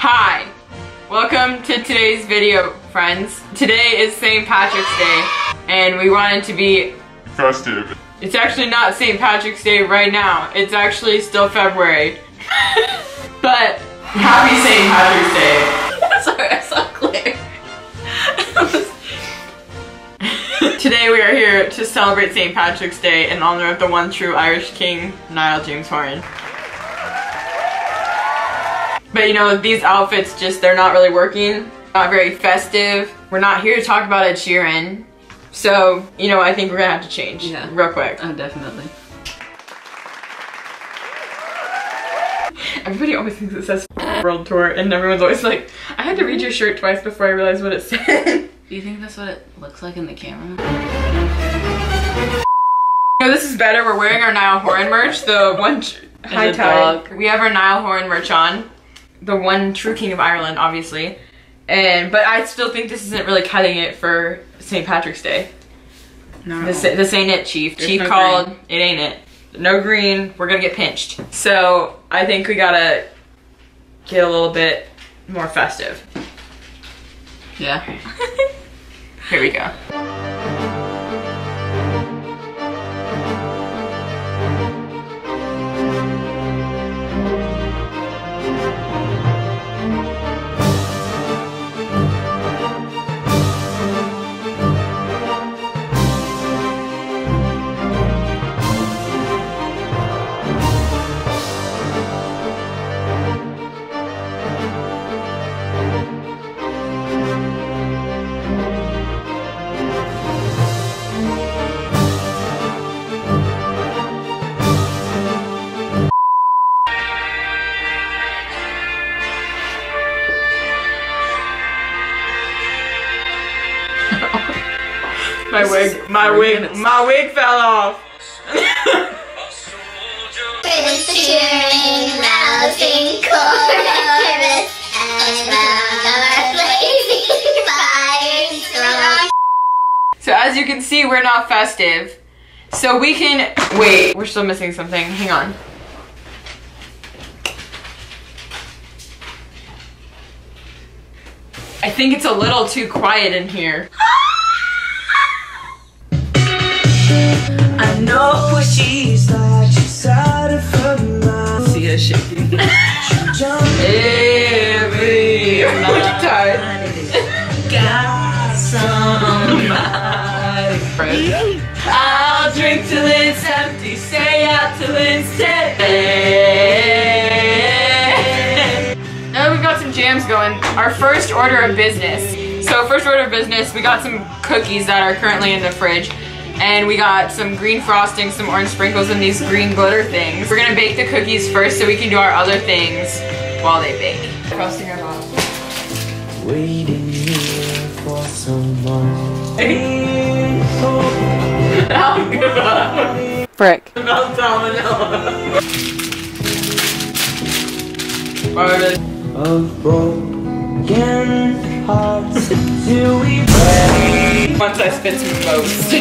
Hi! Welcome to today's video, friends. Today is St. Patrick's Day, and we wanted to be festive. It's actually not St. Patrick's Day right now. It's actually still February. but happy St. Patrick's Day. Sorry, I saw Claire. Today we are here to celebrate St. Patrick's Day in honor of the one true Irish King, Niall James Horan. But you know, these outfits just, they're not really working. Not very festive. We're not here to talk about Ed Sheeran. So, you know, I think we're gonna have to change Yeah. real quick. Oh, definitely. Everybody always thinks it says World Tour and everyone's always like, I had to read your shirt twice before I realized what it said. Do you think that's what it looks like in the camera? Know, this is better. We're wearing our Niall Horan merch, the one high tide. We have our Niall Horan merch on, the one true king of Ireland, obviously. And but I still think this isn't really cutting it for St. Patrick's Day. No. This this ain't it, Chief. There's Chief no called. green. It ain't it. No green. We're gonna get pinched. So I think we gotta get a little bit more festive. Yeah. Here we go. My This wig, my three wig, minutes. my wig fell off. Finish the cheering, rousing chorus, and our blazing fire strong. So as you can see, we're not festive. So we can, wait, we're still missing something. Hang on. I think it's a little too quiet in here. I know what she's like. She's out of her mind. See her shaking. Every time. got somebody. I'll drink till it's empty, stay out till it's dead. Now we've got some jams going. Our first order of business. So first order of business, we got some cookies that are currently in the fridge. And we got some green frosting, some orange sprinkles, and these green glitter things. We're gonna bake the cookies first so we can do our other things while they bake. Frosting our mom. Waiting here for someone. I'll. Frick. About salmonella. Of broken hearts. Do we pray? Once I spit some ghost.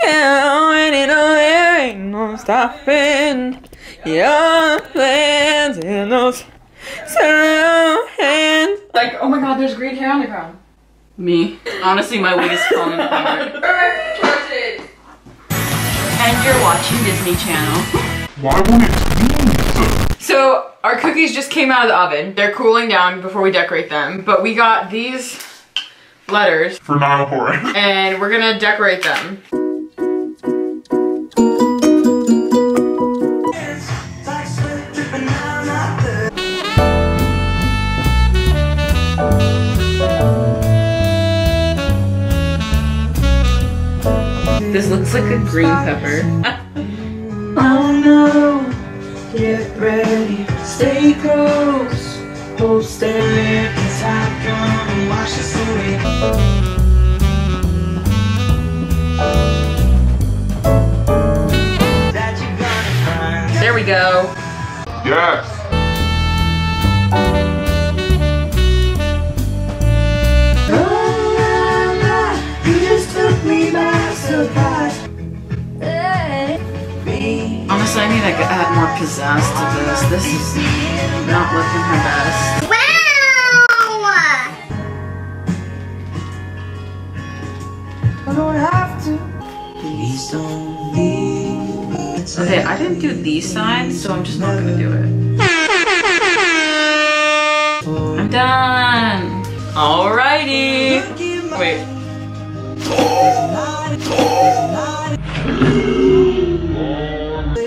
Down and there ain't no stopping your plans in those surroundings. like, oh my god, there's green hair on the ground. Me. Honestly, my wig is falling apart. And you're watching Disney Channel. Why won't it be sneeze? So, our cookies just came out of the oven. They're cooling down before we decorate them. But we got these letters For Niall Horan. and we're gonna decorate them. Like sweat dripping down my third. This looks like a green pepper. Oh no, get ready, stay close, hold steady, cause I come and wash There we go. Yes. Oh, You just took me by surprise. Me. Honestly, I need to add more pizzazz to this. This is not looking her best. Don't have to. Please don't leave me. Okay, I didn't do these signs, so I'm just not gonna do it. I'm done. Alrighty. Wait.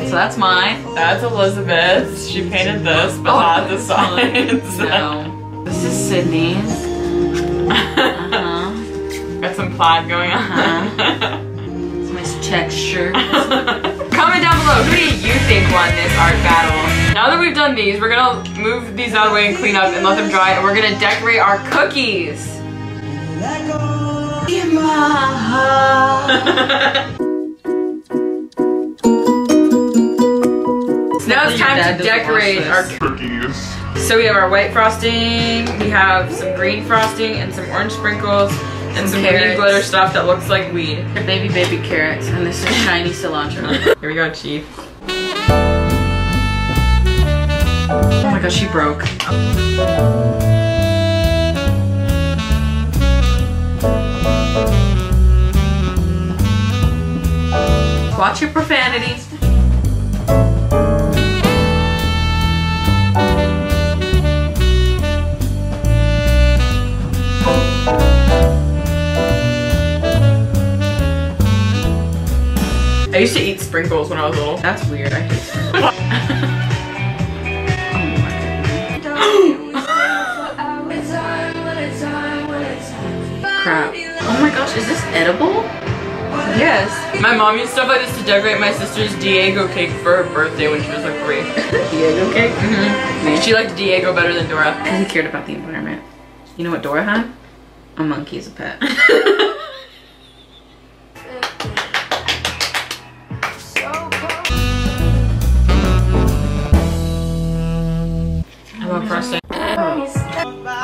So that's mine. That's Elizabeth. She painted this, but oh, not the signs. No. This is Sydney's. Uh-huh. Got some plaid going on. It's my check shirt. Comment down below, who do you think won this art battle? Now that we've done these, we're gonna move these out of the way and clean up and let them dry, and we're gonna decorate our cookies. In my heart. So now it's time to decorate our. Cookies. So we have our white frosting, we have some green frosting and some orange sprinkles and some green glitter stuff that looks like weed. baby baby carrots, and this is shiny cilantro. Here we go, Chief. Oh my gosh, she broke. Watch your profanity. I used to eat sprinkles when I was little. That's weird. I hate sprinkles. Crap. Oh my gosh, is this edible? Yes. My mom used stuff like this to decorate my sister's Diego cake for her birthday when she was like three. Diego cake? Mm-hmm. She liked Diego better than Dora. Because he cared about the environment. You know what Dora had? A monkey as a pet.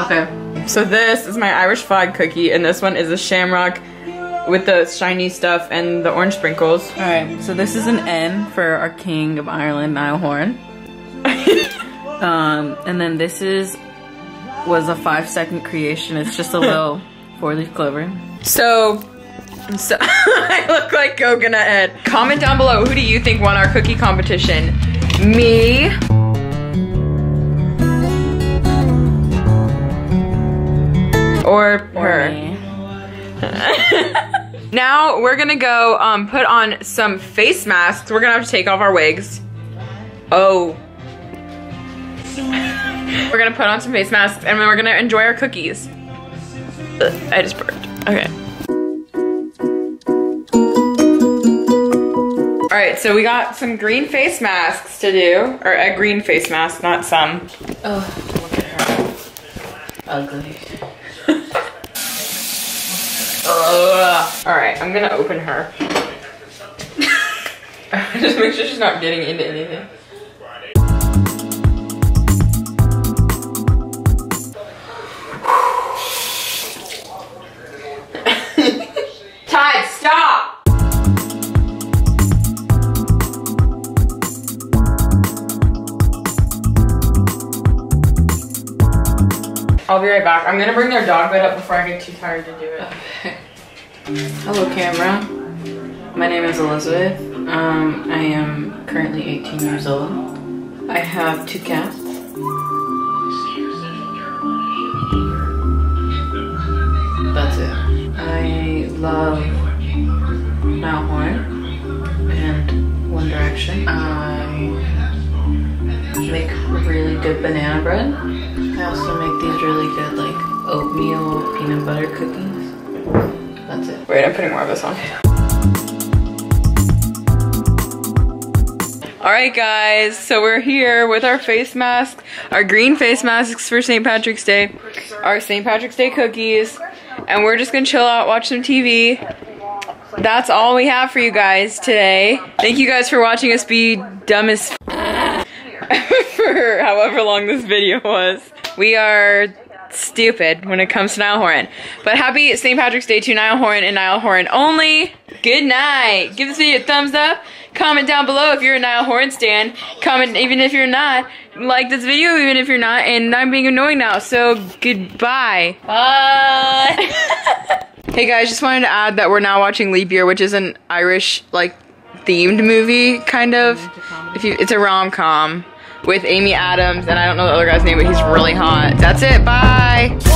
Okay. So this is my Irish fog cookie, and this one is a shamrock with the shiny stuff and the orange sprinkles. Alright, so this is an N for our king of Ireland, Niall Horan. um, and then this is was a five second creation. It's just a little four leaf clover. So, so I look like coconut head. Comment down below, who do you think won our cookie competition? Me? Or her? Me. Now we're gonna go um, put on some face masks. We're gonna have to take off our wigs. Oh. we're gonna put on some face masks and then we're gonna enjoy our cookies. Ugh, I just burped. Okay. All right, so we got some green face masks to do, or a green face mask, not some. Oh, look at her. Ugly. All right, I'm gonna open her. Just make sure she's not getting into anything. Tide, stop! I'll be right back. I'm gonna bring their dog bed up before I get too tired to do it. Hello, camera. My name is Elizabeth. Um, I am currently 18 years old. I have two cats. That's it. I love Niall Horan and One Direction. I make really good banana bread. I also make these really good like oatmeal peanut butter cookies. That's it. Wait, I'm putting more of this on. All right, guys, so we're here with our face masks, our green face masks for St. Patrick's Day, our St. Patrick's Day cookies, and we're just gonna chill out, watch some TV. That's all we have for you guys today. Thank you guys for watching us be dumb as for however long this video was. We are stupid when it comes to Niall Horan. But happy St. Patrick's Day to Niall Horan and Niall Horan only. Good night. Give this video a thumbs up. Comment down below if you're a Niall Horan stan. Comment even if you're not. Like this video even if you're not. And I'm being annoying now, so goodbye. Bye. Hey guys, just wanted to add that we're now watching Leap Year, which is an Irish like themed movie, kind of. If you, it's a rom com with Amy Adams, and I don't know the other guy's name, but he's really hot. That's it. Bye.